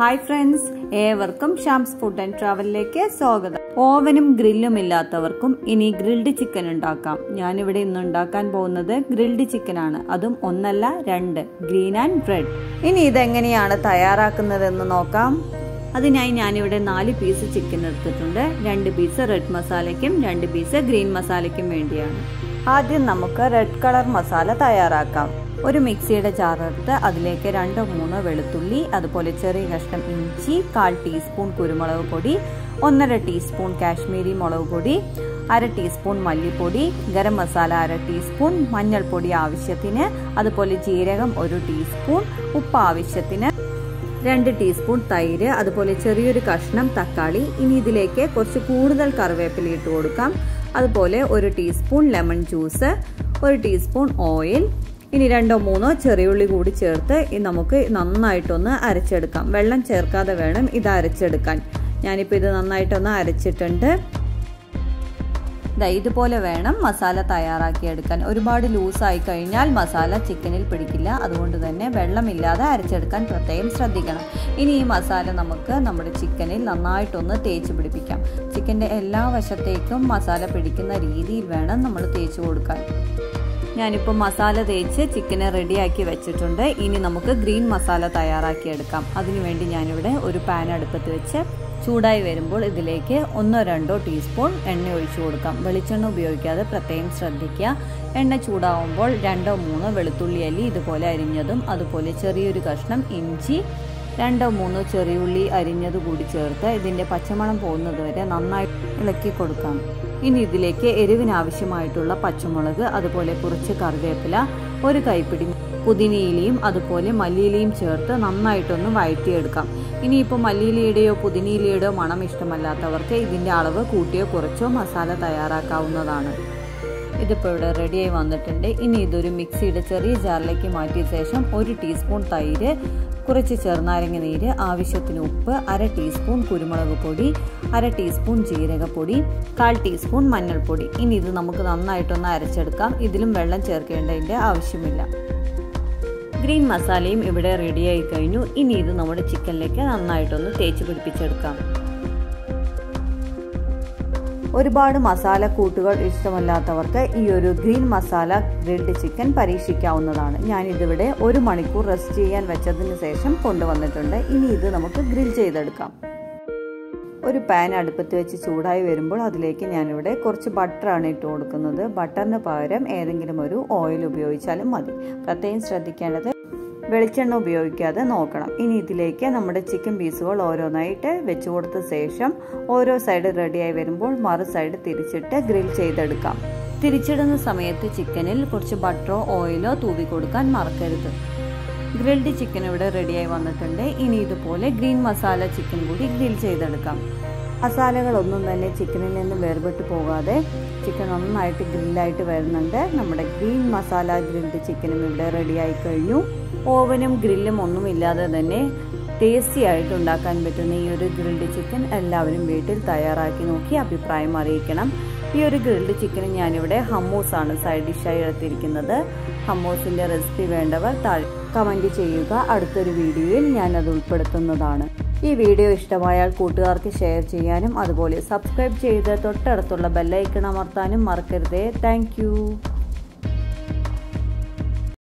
Hi friends ഏവർക്കും Shams food and ട്രാവലിലേക്ക് സ്വാഗതം. ഓവനും ഗ്രില്ലും ഇല്ലാത്തവർക്കും ഇനി ഗ്രിൽഡ് ചിക്കൻ ഉണ്ടാക്കാം. ഞാനിവിടെ ഇന്ന് ഉണ്ടാക്കാൻ പോകുന്നത് ഗ്രിൽഡ് ചിക്കൻ ആണ്. അതും ഒന്നല്ല രണ്ട്. ഗ്രീൻ ആൻഡ് റെഡ് ഇനി ഇതെങ്ങനെയാണ് തയ്യാറാക്കുന്നതെന്ന് നോക്കാം. അതിനായി ഞാനിവിടെ നാല് പീസ് ചിക്കൻ എടുത്തിട്ടുണ്ട്. രണ്ട് പീസ് റെഡ് മസാലയ്ക്കും രണ്ട് പീസ് ഗ്രീൻ മസാലയ്ക്കും വേണ്ടിയാണ്. ആദ്യം നമുക്ക് റെഡ് കളർ മസാല തയ്യാറാക്കാം. ഒരു മിക്സിയുടെ ജാറെടുത്ത് അതിലേക്ക് രണ്ടോ മൂന്നോ വെളുത്തുള്ളി അതുപോലെ ചെറിയ കഷ്ണം ഇഞ്ചി കാൽ ടീസ്പൂൺ കുരുമുളക് പൊടി ഒന്നര ടീസ്പൂൺ കാശ്മീരി മുളക് പൊടി അര ടീസ്പൂൺ മല്ലിപ്പൊടി ഗരം മസാല അര ടീസ്പൂൺ മഞ്ഞൾപ്പൊടി ആവശ്യത്തിന് അതുപോലെ ജീരകം ഒരു ടീസ്പൂൺ ഉപ്പ് ആവശ്യത്തിന് രണ്ട് ടീസ്പൂൺ തൈര് അതുപോലെ ചെറിയൊരു കഷ്ണം തക്കാളി. ഇനി ഇതിലേക്ക് കുറച്ച് കൂടുതൽ കറിവേപ്പില ഇട്ട് കൊടുക്കാം. അതുപോലെ ഒരു ടീസ്പൂൺ ലെമൺ ജ്യൂസ് ഒരു ടീസ്പൂൺ ഓയിൽ ഇനി രണ്ടോ മൂന്നോ ചെറിയുള്ളി കൂടി ചേർത്ത് നമുക്ക് നന്നായിട്ടൊന്ന് അരച്ചെടുക്കാം. വെള്ളം ചേർക്കാതെ വേണം ഇത് അരച്ചെടുക്കാൻ. ഞാനിപ്പോൾ ഇത് നന്നായിട്ടൊന്ന് അരച്ചിട്ടുണ്ട്. ഇതുപോലെ വേണം മസാല തയ്യാറാക്കിയെടുക്കാൻ ഒരുപാട് ലൂസായി കഴിഞ്ഞാൽ മസാല ചിക്കനിൽ പിടിക്കില്ല. അതുകൊണ്ട് തന്നെ വെള്ളമില്ലാതെ അരച്ചെടുക്കാൻ പ്രത്യേകം ശ്രദ്ധിക്കണം. ഇനി ഈ മസാല നമുക്ക് നമ്മുടെ ചിക്കനിൽ നന്നായിട്ടൊന്ന് തേച്ച് പിടിപ്പിക്കാം. ചിക്കന്റെ എല്ലാ വശത്തേക്കും മസാല പിടിക്കുന്ന രീതിയിൽ വേണം നമ്മൾ തേച്ച് കൊടുക്കാൻ. ഞാനിപ്പോൾ മസാല തേച്ച് ചിക്കനെ റെഡിയാക്കി വെച്ചിട്ടുണ്ട്. ഇനി നമുക്ക് ഗ്രീൻ മസാല തയ്യാറാക്കിയെടുക്കാം അതിനുവേണ്ടി ഞാനിവിടെ ഒരു പാൻ അടുപ്പത്ത് വെച്ച് ചൂടായി വരുമ്പോൾ ഇതിലേക്ക് ഒന്നോ രണ്ടോ ടീസ്പൂൺ എണ്ണ ഒഴിച്ചു കൊടുക്കാം. വെളിച്ചെണ്ണ ഉപയോഗിക്കാതെ പ്രത്യേകം ശ്രദ്ധിക്കുക. എണ്ണ ചൂടാവുമ്പോൾ രണ്ടോ മൂന്നോ വെളുത്തുള്ളി അല്ലി ഇതുപോലെ അരിഞ്ഞതും അതുപോലെ ചെറിയൊരു കഷ്ണം ഇഞ്ചി രണ്ടോ മൂന്നോ ചെറിയുള്ളി അരിഞ്ഞത് കൂടി ചേർത്ത് ഇതിന്റെ പച്ചമണം പോകുന്നത് വരെ നന്നായി ഇളക്കി കൊടുക്കാം. ഇനി ഇതിലേക്ക് എരിവിനാവശ്യമായിട്ടുള്ള പച്ചമുളക് അതുപോലെ കുറച്ച് കറിവേപ്പില ഒരു കൈപ്പിടി പുതിനയിലയും അതുപോലെ മല്ലിയിലയും ചേർത്ത് നന്നായിട്ടൊന്ന് വഴറ്റിയെടുക്കാം. ഇനിയിപ്പോൾ മല്ലിയിലയുടെയോ പുതിനയിലയുടെയോ മണം ഇഷ്ടമല്ലാത്തവർക്ക് ഇതിന്റെ അളവ് കൂട്ടിയോ കുറച്ചോ മസാല തയ്യാറാക്കാവുന്നതാണ്. ഇതിപ്പോൾ ഇവിടെ റെഡിയായി വന്നിട്ടുണ്ട്. ഇനി ഇതൊരു മിക്സിയുടെ ചെറിയ ജാറിലേക്ക് മാറ്റിയ ശേഷം ഒരു ടീസ്പൂൺ തൈര് കുറച്ച് ചെറുനാരങ്ങ നീര് ആവശ്യത്തിന് ഉപ്പ് അര ടീസ്പൂൺ കുരുമുളക് പൊടി അര ടീസ്പൂൺ ജീരകപ്പൊടി കാൽ ടീസ്പൂൺ മഞ്ഞൾപ്പൊടി. ഇനി ഇത് നമുക്ക് നന്നായിട്ടൊന്ന് അരച്ചെടുക്കാം. ഇതിലും വെള്ളം ചേർക്കേണ്ടതിന്റെ ആവശ്യമില്ല. ഗ്രീൻ മസാലയും ഇവിടെ റെഡിയായി കഴിഞ്ഞു. ഇനി ഇത് നമ്മുടെ ചിക്കനിലേക്ക് നന്നായിട്ടൊന്ന് തേച്ച് പിടിപ്പിച്ചെടുക്കാം. ഒരുപാട് മസാല കൂട്ടുകൾ ഇഷ്ടമല്ലാത്തവർക്ക് ഈ ഒരു ഗ്രീൻ മസാല ഗ്രിൽഡ് ചിക്കൻ പരീക്ഷിക്കാവുന്നതാണ്. ഞാൻ ഇതിവിടെ ഒരു മണിക്കൂർ റെസ്റ്റ് ചെയ്യാൻ വെച്ചതിന് ശേഷം കൊണ്ടുവന്നിട്ടുണ്ട്. ഇനി ഇത് നമുക്ക് ഗ്രിൽ ചെയ്തെടുക്കാം. ഒരു പാൻ അടുപ്പത്ത് വെച്ച് ചൂടായി വരുമ്പോൾ അതിലേക്ക് ഞാനിവിടെ കുറച്ച് ബട്ടറാണ് ഇട്ട് കൊടുക്കുന്നത്. ബട്ടറിന് പകരം ഏതെങ്കിലും ഒരു ഓയിൽ ഉപയോഗിച്ചാലും മതി. പ്രത്യേകം ശ്രദ്ധിക്കേണ്ടത് വെളിച്ചെണ്ണ ഉപയോഗിക്കാതെ നോക്കണം. ഇനി ഇതിലേക്ക് നമ്മുടെ ചിക്കൻ പീസുകൾ ഓരോന്നായിട്ട് വെച്ച് കൊടുത്ത ശേഷം ഓരോ സൈഡ് റെഡിയായി വരുമ്പോൾ മറു സൈഡ് തിരിച്ചിട്ട് ഗ്രിൽ ചെയ്തെടുക്കാം. തിരിച്ചിടുന്ന സമയത്ത് ചിക്കനിൽ കുറച്ച് ബട്ടറോ ഓയിലോ തൂവി കൊടുക്കാൻ മറക്കരുത്. ഗ്രിൽഡ് ചിക്കൻ ഇവിടെ റെഡിയായി വന്നിട്ടുണ്ട്. ഇനി ഇതുപോലെ ഗ്രീൻ മസാല ചിക്കൻ കൂടി ഗ്രിൽ ചെയ്തെടുക്കാം. മസാലകളൊന്നും തന്നെ ചിക്കനിൽ നിന്ന് വേർപെട്ട് പോകാതെ ചിക്കൻ നന്നായിട്ട് ഗ്രില്ലായിട്ട് വരുന്നുണ്ട്. നമ്മുടെ ഗ്രീൻ മസാല ഗ്രിൽഡ് ചിക്കനും ഇവിടെ റെഡിയായി കഴിഞ്ഞു. ഓവനും ഗ്രില്ലും ഒന്നും ഇല്ലാതെ തന്നെ ടേസ്റ്റി ആയിട്ട് ഉണ്ടാക്കാൻ പറ്റുന്ന ഈ ഒരു ഗ്രിൽഡ് ചിക്കൻ എല്ലാവരും വീട്ടിൽ തയ്യാറാക്കി നോക്കി അഭിപ്രായം അറിയിക്കണം. ഈ ഒരു ഗ്രിൽഡ് ചിക്കന് ഞാനിവിടെ ഹമ്മൂസാണ് സൈഡ് ഡിഷായി എടുത്തിരിക്കുന്നത്. ഹമ്മൂസിന്റെ റെസിപ്പി വേണ്ടവർ താഴെ കമന്റ് ചെയ്യുക. അടുത്തൊരു വീഡിയോയിൽ ഞാനത് ഉൾപ്പെടുത്തുന്നതാണ്. ഈ വീഡിയോ ഇഷ്ടമായാൽ കൂട്ടുകാർക്ക് ഷെയർ ചെയ്യാനും അതുപോലെ സബ്സ്ക്രൈബ് ചെയ്ത് തൊട്ടടുത്തുള്ള ബെല്ലൈക്കൺ അമർത്താനും മറക്കരുതേ. താങ്ക്